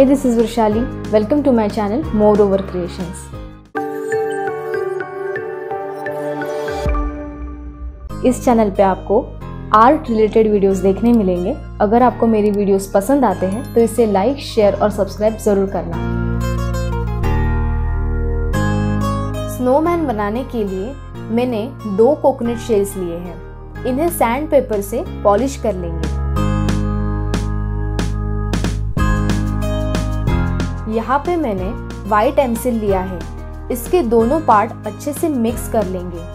Hey, this is Vrishali. Welcome to my channel Moreover Creations. इस channel पे आपको art related videos देखने मिलेंगे अगर आपको मेरी वीडियोस पसंद आते हैं तो इसे लाइक शेयर और सब्सक्राइब ज़रूर करना स्नोमैन बनाने के लिए मैंने दो कोकोनट शेल्स लिए हैं इन्हें सैंड पेपर से पॉलिश कर लेंगे यहाँ पे मैंने वाइट एमसिल लिया है। इसके दोनों पार्ट अच्छे से मिक्स कर लेंगे।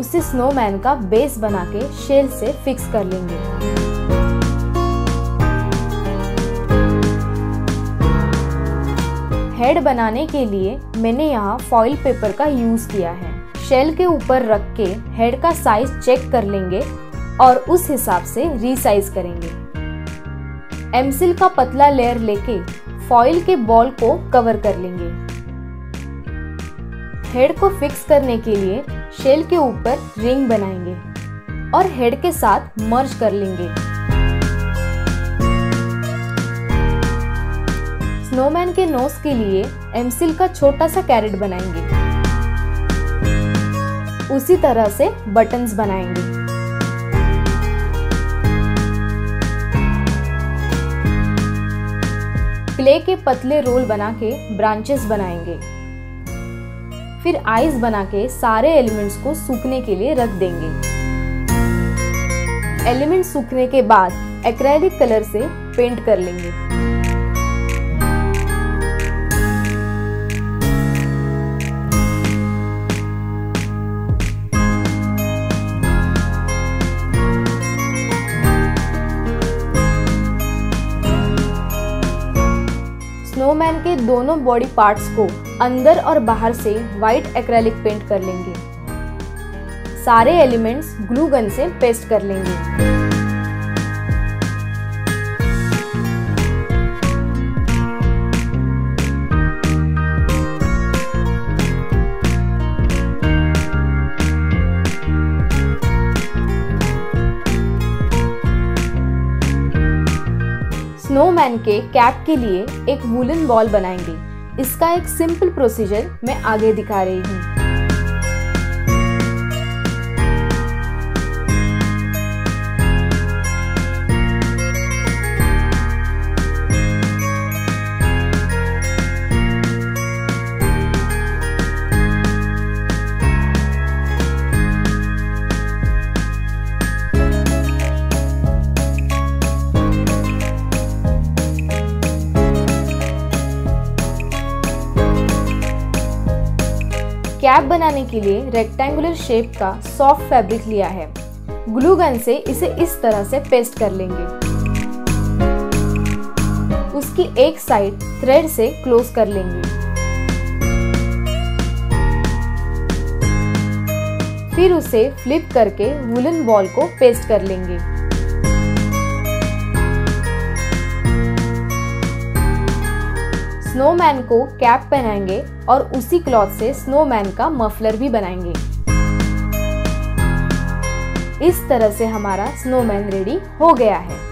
उसे स्नोमैन का बेस बना के शेल से फिक्स कर लेंगे। हेड बनाने के लिए मैंने यहाँ फॉइल पेपर का यूज़ किया है। शेल के ऊपर रख के हेड का साइज़ चेक कर लेंगे और उस हिसाब से रीसाइज करेंगे। एमसिल का पतला लेयर लेके फॉइल के बॉल को कवर कर लेंगे। हेड को फिक्स करने के लिए शेल के ऊपर रिंग बनाएँगे और हेड के साथ मर्ज कर लेंगे। स्नोमैन के नोज़ के लिए एमसिल का छोटा सा कैरेट बनाएँगे। उसी तरह से बटन्स बनाएँगे। क्ले के पतले रोल बना के ब्रांचेस बनाएँगे। फिर आइस बना के सारे एलिमेंट्स को सूखने के लिए रख देंगे। एलिमेंट सूखने के बाद एक्रेलिक कलर से पेंट कर लेंगे। स्नोमैन के दोनों बॉडी पार्ट्स को अंदर और बाहर से व्हाइट एक्रेलिक पेंट कर लेंगे। सारे एलिमेंट्स ग्लू गन से पेस्ट कर लेंगे। स्नोमैन के कैप के लिए एक वुलन बॉल बनाएँगे। इसका एक सिंपल प्रोसीजर मैं आगे दिखा रही हूँ। कैप बनाने के लिए रेक्टेंगुलर शेप का सॉफ्ट फैब्रिक लिया है। ग्लू गन से इसे इस तरह से पेस्ट कर लेंगे। उसकी एक साइड थ्रेड से क्लोज कर लेंगे। फिर उसे फ्लिप करके वुलन बॉल को पेस्ट कर लेंगे। स्नोमैन को कैप पहनाएँगे और उसी क्लॉथ से स्नोमैन का मफलर भी बनाएँगे। इस तरह से हमारा स्नोमैन रेडी हो गया है।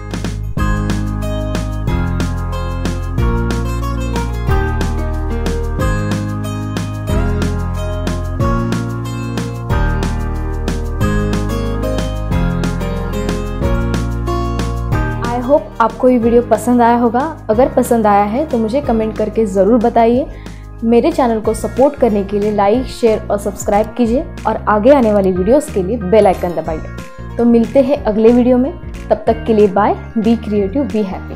होप आपको ये वीडियो पसंद आया होगा। अगर पसंद आया है तो मुझे कमेंट करके ज़रूर बताइए। मेरे चैनल को सपोर्ट करने के लिए लाइक, शेयर और सब्सक्राइब कीजिए और आगे आने वाली वीडियोस के लिए बेल आइकन दबाइए। तो मिलते हैं अगले वीडियो में। तब तक के लिए bye be creative be happy